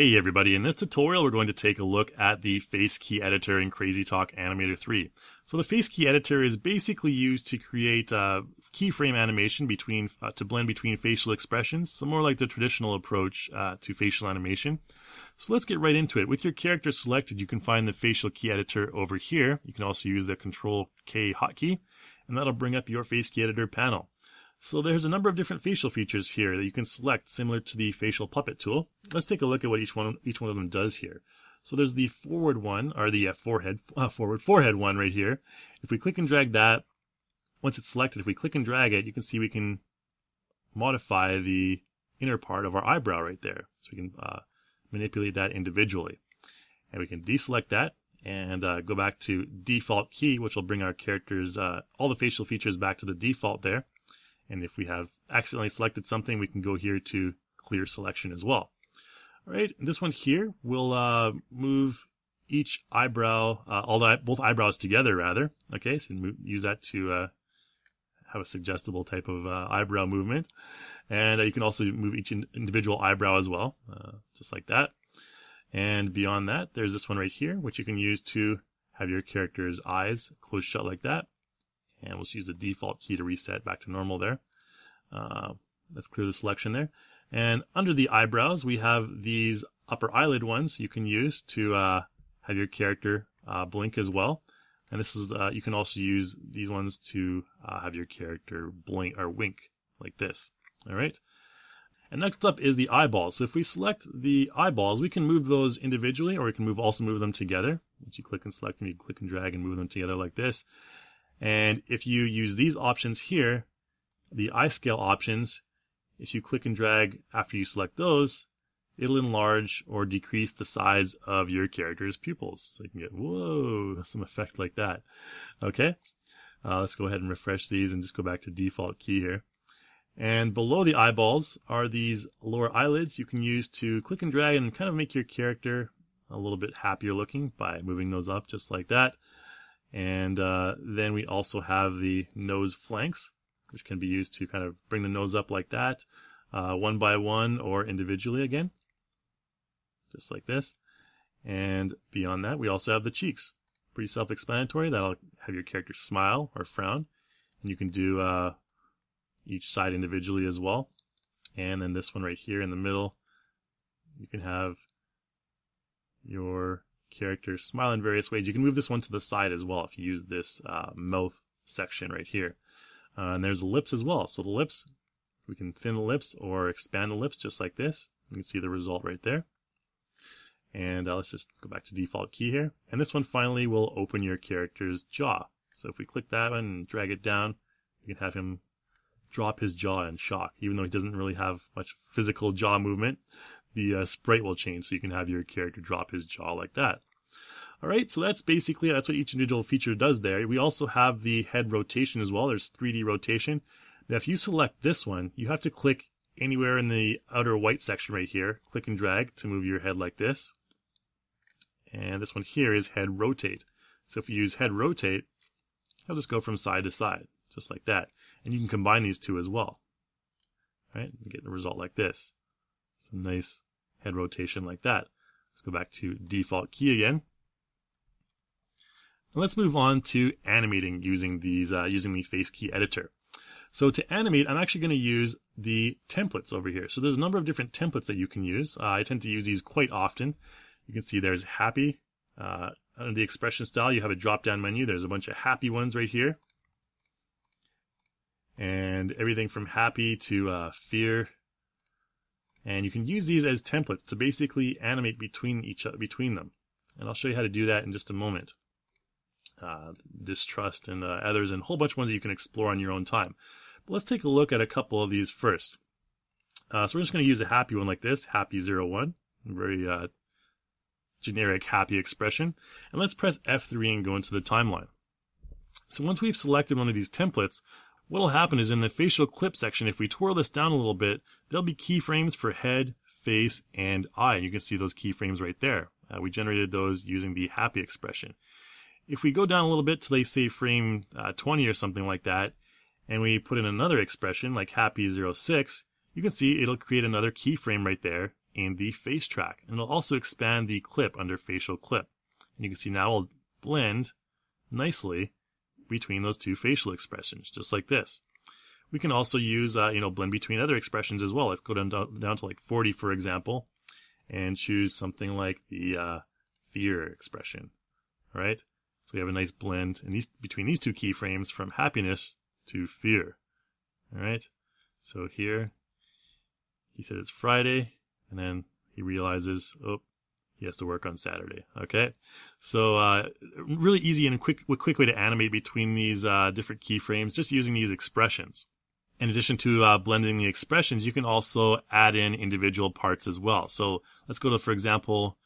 Hey everybody, in this tutorial we're going to take a look at the Face Key Editor in CrazyTalk Animator 3. So the Face Key Editor is basically used to create a keyframe animation between uh, to blend between facial expressions, so more like the traditional approach uh, to facial animation. So let's get right into it. With your character selected, you can find the Facial Key Editor over here. You can also use the Control K hotkey, and that'll bring up your Face Key Editor panel. So there's a number of different facial features here that you can select similar to the facial puppet tool. Let's take a look at what each one each one of them does here. So there's the forward one, or the uh, forehead uh, forward forehead one right here. If we click and drag that, once it's selected, if we click and drag it, you can see we can modify the inner part of our eyebrow right there. So we can uh, manipulate that individually. And we can deselect that and uh, go back to default key, which will bring our characters, uh, all the facial features back to the default there. And if we have accidentally selected something, we can go here to clear selection as well. All right, this one here will uh, move each eyebrow, uh, all the both eyebrows together rather. Okay, so move, use that to uh, have a suggestible type of uh, eyebrow movement, and you can also move each individual eyebrow as well, uh, just like that. And beyond that, there's this one right here, which you can use to have your character's eyes closed shut like that. And we'll use the default key to reset back to normal there. Uh, let's clear the selection there. And under the eyebrows, we have these upper eyelid ones you can use to uh, have your character uh, blink as well. And this is uh, you can also use these ones to uh, have your character blink or wink like this. All right. And next up is the eyeballs. So if we select the eyeballs, we can move those individually, or we can move also move them together. Once you click and select them, you click and drag and move them together like this. And if you use these options here, the eye scale options, if you click and drag after you select those, it'll enlarge or decrease the size of your character's pupils. So you can get, whoa, some effect like that. Okay. Uh, let's go ahead and refresh these and just go back to default key here. And below the eyeballs are these lower eyelids you can use to click and drag and kind of make your character a little bit happier looking by moving those up just like that. And uh, then we also have the nose flanks, which can be used to kind of bring the nose up like that, uh, one by one or individually again, just like this. And beyond that, we also have the cheeks. Pretty self-explanatory. That'll have your character smile or frown. And you can do uh, each side individually as well. And then this one right here in the middle, you can have your character smile in various ways. You can move this one to the side as well if you use this uh, mouth section right here. Uh, and there's lips as well. So the lips, we can thin the lips or expand the lips just like this. You can see the result right there. And uh, let's just go back to default key here. And this one finally will open your character's jaw. So if we click that one and drag it down, we can have him drop his jaw in shock. Even though he doesn't really have much physical jaw movement, the uh, sprite will change so you can have your character drop his jaw like that. All right, so that's basically that's what each individual feature does there. We also have the head rotation as well. There's 3D rotation. Now, if you select this one, you have to click anywhere in the outer white section right here. Click and drag to move your head like this. And this one here is head rotate. So if you use head rotate, it'll just go from side to side, just like that. And you can combine these two as well. Right? And get the result like this. Some nice head rotation like that. Let's go back to default key again. let's move on to animating using these uh, using the face key editor. So to animate, I'm actually going to use the templates over here. So there's a number of different templates that you can use. Uh, I tend to use these quite often. You can see there's happy. Uh, under the expression style, you have a drop-down menu. There's a bunch of happy ones right here. And everything from happy to uh, fear, and you can use these as templates to basically animate between each between them. And I'll show you how to do that in just a moment. Uh, distrust and uh, others, and a whole bunch of ones that you can explore on your own time. But let's take a look at a couple of these first. Uh, so we're just going to use a happy one like this, happy 01, very uh, generic happy expression. And let's press F3 and go into the timeline. So once we've selected one of these templates, What'll happen is in the facial clip section, if we twirl this down a little bit, there'll be keyframes for head, face, and eye. And you can see those keyframes right there. Uh, we generated those using the happy expression. If we go down a little bit to, say, frame uh, 20 or something like that, and we put in another expression like happy 06, you can see it'll create another keyframe right there in the face track. And it'll also expand the clip under facial clip. And you can see now it'll blend nicely between those two facial expressions, just like this. We can also use, uh, you know, blend between other expressions as well. Let's go down, down to like 40, for example, and choose something like the uh, fear expression. All right. So we have a nice blend in these between these two keyframes from happiness to fear. All right. So here, he said it's Friday, and then he realizes, oh, he has to work on Saturday. Okay, so uh, really easy and quick, quick way to animate between these uh, different keyframes, just using these expressions. In addition to uh, blending the expressions, you can also add in individual parts as well. So let's go to, for example,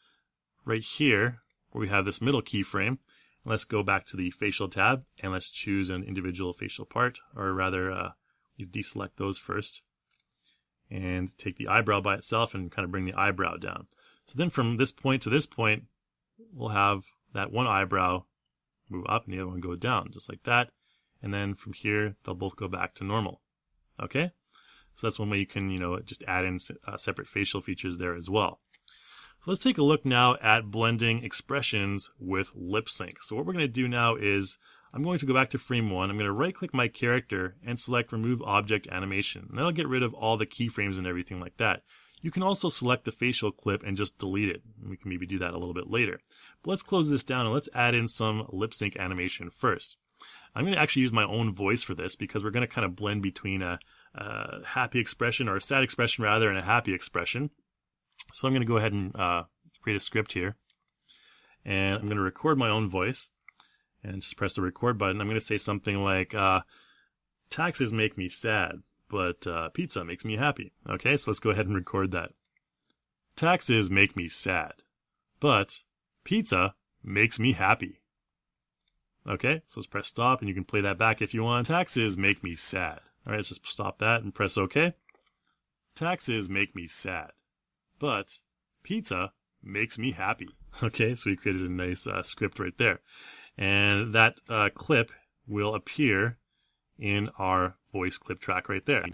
right here where we have this middle keyframe. Let's go back to the facial tab and let's choose an individual facial part, or rather, uh, you deselect those first and take the eyebrow by itself and kind of bring the eyebrow down. So then from this point to this point, we'll have that one eyebrow move up and the other one go down, just like that. And then from here, they'll both go back to normal. Okay? So that's one way you can, you know, just add in uh, separate facial features there as well. So let's take a look now at blending expressions with lip sync. So what we're going to do now is I'm going to go back to frame one. I'm going to right click my character and select remove object animation. And that'll get rid of all the keyframes and everything like that. You can also select the facial clip and just delete it. We can maybe do that a little bit later. But let's close this down and let's add in some lip sync animation first. I'm going to actually use my own voice for this because we're going to kind of blend between a, a happy expression or a sad expression rather and a happy expression. So I'm going to go ahead and uh, create a script here. And I'm going to record my own voice and just press the record button. I'm going to say something like, uh, taxes make me sad, but uh, pizza makes me happy. Okay, so let's go ahead and record that. Taxes make me sad, but pizza makes me happy. Okay, so let's press stop and you can play that back if you want. Taxes make me sad. All right, let's just stop that and press OK. Taxes make me sad, but pizza makes me happy. Okay, so we created a nice uh, script right there. And that uh, clip will appear in our voice clip track right there.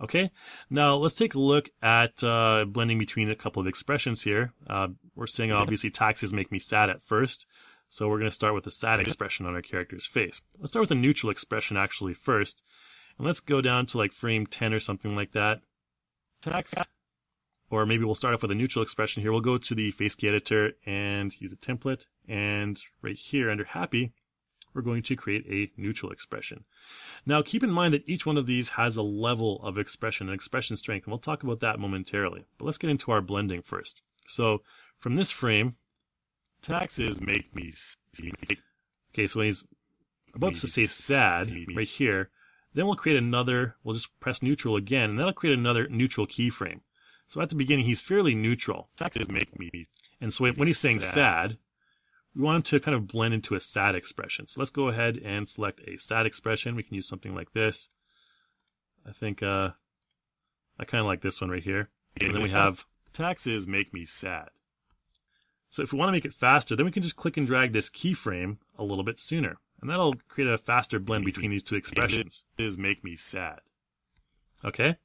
Okay, now let's take a look at uh, blending between a couple of expressions here. Uh, we're saying obviously taxes make me sad at first. So we're going to start with a sad expression on our character's face. Let's start with a neutral expression actually first. And let's go down to like frame 10 or something like that. Tax. Or maybe we'll start off with a neutral expression here. We'll go to the face key editor and use a template. And right here under happy, we're going to create a neutral expression. Now keep in mind that each one of these has a level of expression and expression strength, and we'll talk about that momentarily. But let's get into our blending first. So from this frame, Taxes make me Okay, so when he's about to say sad right here, then we'll create another, we'll just press neutral again, and that'll create another neutral keyframe. So at the beginning, he's fairly neutral. Taxes make me. And so when he's saying sad, we want him to kind of blend into a sad expression. So let's go ahead and select a sad expression. We can use something like this. I think, uh, I kind of like this one right here. And then we have taxes make me sad. So if we want to make it faster, then we can just click and drag this keyframe a little bit sooner. And that'll create a faster blend between these two expressions. Is make me sad. Okay?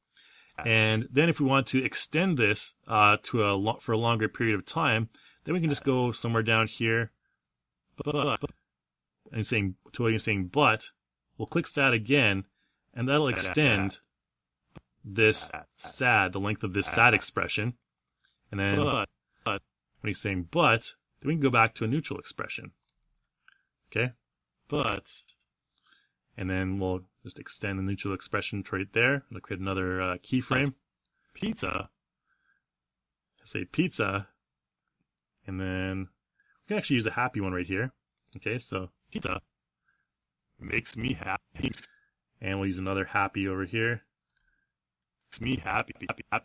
And then if we want to extend this uh, to a lo- for a longer period of time, then we can just go somewhere down here. But, and saying to what you're saying, but we'll click sad again, and that'll extend this sad, the length of this sad expression. And then when he's saying but, then we can go back to a neutral expression. Okay? But, and then we'll just extend the neutral expression right there. I'll create another uh, keyframe. Pizza. say pizza. And then we can actually use a happy one right here. Okay, so pizza makes me happy. And we'll use another happy over here. Makes me happy.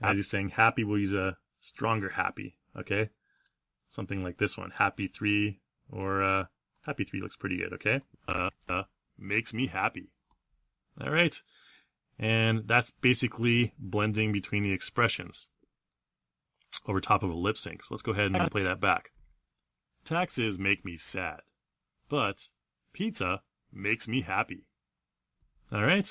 As he's saying happy, we'll use a stronger happy. Okay? something like this one, Happy 3, or uh, Happy 3 looks pretty good, okay? Uh, uh, makes me happy. All right. And that's basically blending between the expressions over top of a lip sync. So let's go ahead and play that back. Taxes make me sad, but pizza makes me happy. All right.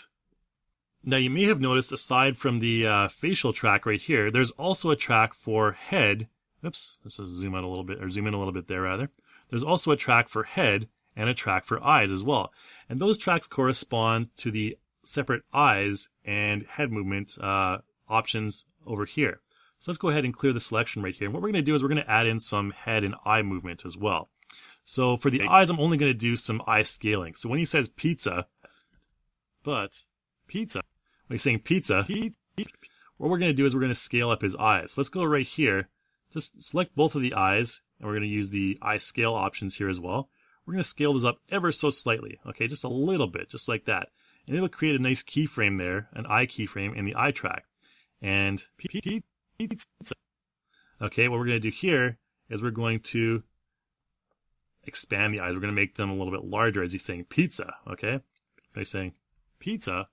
Now you may have noticed aside from the uh, facial track right here, there's also a track for head. Oops, let's just zoom out a little bit, or zoom in a little bit there rather. There's also a track for head and a track for eyes as well. And those tracks correspond to the separate eyes and head movement uh, options over here. So let's go ahead and clear the selection right here. And what we're going to do is we're going to add in some head and eye movement as well. So for the eyes, I'm only going to do some eye scaling. So when he says pizza, but pizza, when he's saying pizza, what we're going to do is we're going to scale up his eyes. Let's go right here. Just select both of the eyes, and we're going to use the eye scale options here as well. We're going to scale this up ever so slightly, okay, just a little bit, just like that. And it'll create a nice keyframe there, an eye keyframe in the eye track. And pizza. Okay, what we're going to do here is we're going to expand the eyes. We're going to make them a little bit larger as he's saying pizza, okay? By saying pizza,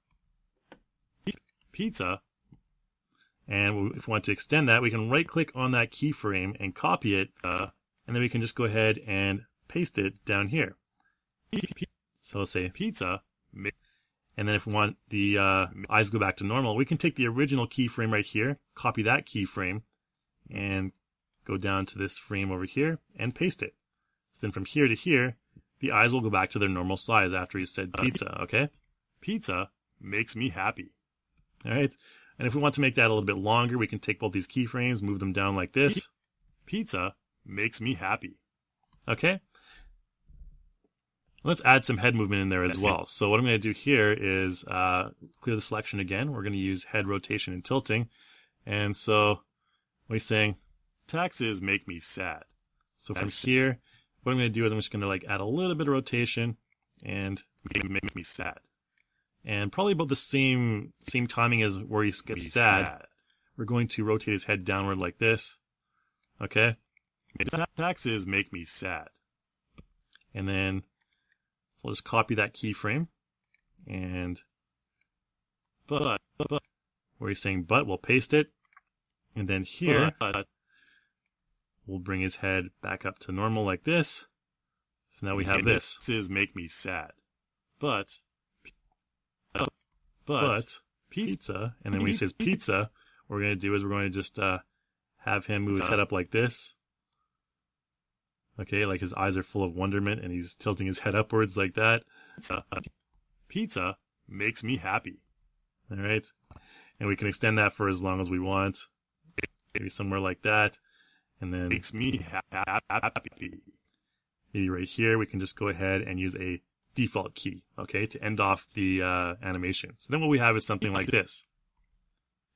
pizza, and if we want to extend that, we can right click on that keyframe and copy it, uh, and then we can just go ahead and paste it down here. So let's say pizza, and then if we want the uh, eyes go back to normal, we can take the original keyframe right here, copy that keyframe, and go down to this frame over here and paste it. So then from here to here, the eyes will go back to their normal size after he said pizza, okay? Pizza makes me happy. All right. And if we want to make that a little bit longer, we can take both these keyframes, move them down like this. Pizza makes me happy. Okay. Let's add some head movement in there as well. So what I'm going to do here is uh, clear the selection again. We're going to use head rotation and tilting. And so what he's saying, taxes make me sad. So from here, what I'm going to do is I'm just going to like add a little bit of rotation and make me sad and probably about the same same timing as where he gets sad, sad, We're going to rotate his head downward like this. Okay? Taxes make me sad. And then we'll just copy that keyframe. And but, but where he's saying but, we'll paste it. And then here but, we'll bring his head back up to normal like this. So now we have this. This is make me sad. But but, but pizza, and then when he says pizza, what we're going to do is we're going to just uh, have him move his head up like this. Okay, like his eyes are full of wonderment and he's tilting his head upwards like that. Pizza, pizza makes me happy. All right. And we can extend that for as long as we want. Maybe somewhere like that. And then makes me happy. Maybe right here we can just go ahead and use a default key, okay, to end off the uh, animation. So then what we have is something like this.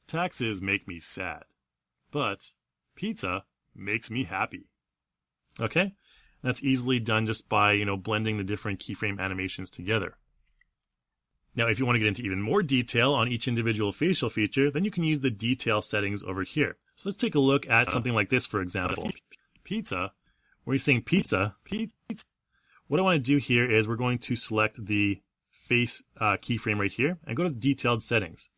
Taxes make me sad, but pizza makes me happy. Okay? That's easily done just by, you know, blending the different keyframe animations together. Now, if you want to get into even more detail on each individual facial feature, then you can use the detail settings over here. So let's take a look at uh, something like this, for example. Pizza, where you're saying pizza, pizza, what I want to do here is we're going to select the face uh, keyframe right here and go to the detailed settings.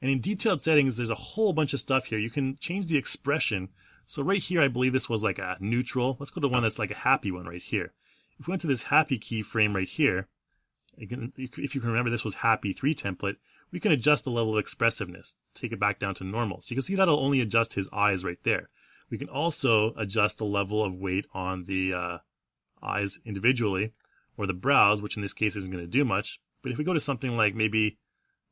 And in detailed settings, there's a whole bunch of stuff here. You can change the expression. So right here, I believe this was like a neutral. Let's go to one that's like a happy one right here. If we went to this happy keyframe right here, again, if you can remember this was happy 3 template, we can adjust the level of expressiveness, take it back down to normal. So you can see that'll only adjust his eyes right there. We can also adjust the level of weight on the uh, eyes individually, or the brows, which in this case isn't going to do much. But if we go to something like maybe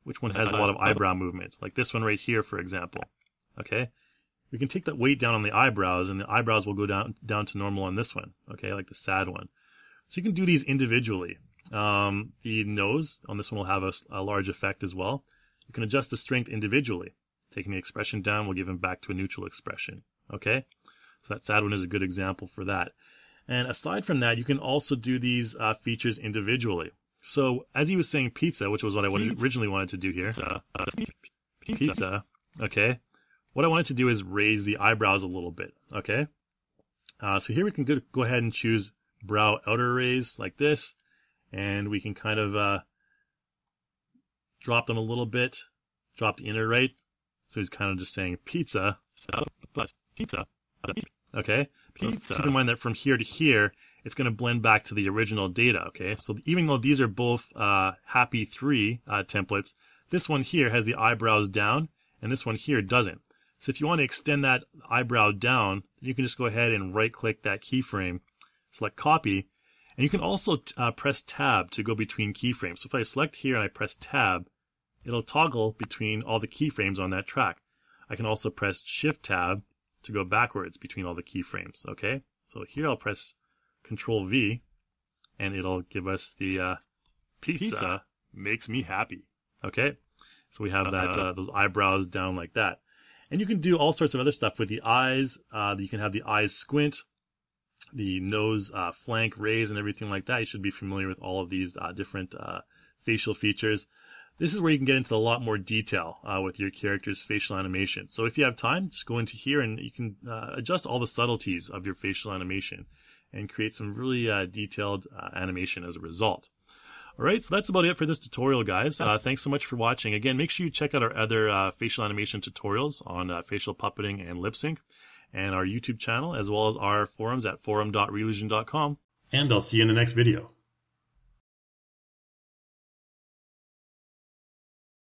which one has a lot of eyebrow movement, like this one right here, for example, okay, we can take that weight down on the eyebrows, and the eyebrows will go down down to normal on this one, okay, like the sad one. So you can do these individually. Um, the nose on this one will have a, a large effect as well. You can adjust the strength individually. Taking the expression down will give him back to a neutral expression. Okay, so that sad one is a good example for that. And aside from that, you can also do these uh, features individually. So as he was saying pizza, which was what I pizza. originally wanted to do here. Pizza. Uh, pizza. pizza. Okay. What I wanted to do is raise the eyebrows a little bit. Okay. Uh, so here we can go, go ahead and choose brow outer raise like this. And we can kind of uh, drop them a little bit. Drop the inner right. So he's kind of just saying pizza. So, plus pizza. Okay. Pizza. Keep in mind that from here to here, it's going to blend back to the original data. Okay, so even though these are both uh, Happy 3 uh, templates, This one here has the eyebrows down, and this one here doesn't. So if you want to extend that eyebrow down, you can just go ahead and right click that keyframe, select copy, and you can also uh, press tab to go between keyframes. So if I select here and I press tab, it'll toggle between all the keyframes on that track. I can also press shift tab to go backwards between all the keyframes. Okay, so here I'll press control V and it'll give us the uh, pizza. Pizza makes me happy. Okay, so we have that Uh-huh. uh, those eyebrows down like that, and you can do all sorts of other stuff with the eyes. Uh, you can have the eyes squint, the nose uh, flank raise, and everything like that. You should be familiar with all of these uh, different uh, facial features. This is where you can get into a lot more detail uh, with your character's facial animation. So if you have time, just go into here and you can uh, adjust all the subtleties of your facial animation and create some really detailed animation as a result. All right, so that's about it for this tutorial, guys. Uh, thanks so much for watching. Again, make sure you check out our other uh, facial animation tutorials on uh, facial puppeting and lip sync, and our YouTube channel, as well as our forums at forum.reallusion.com. And I'll see you in the next video.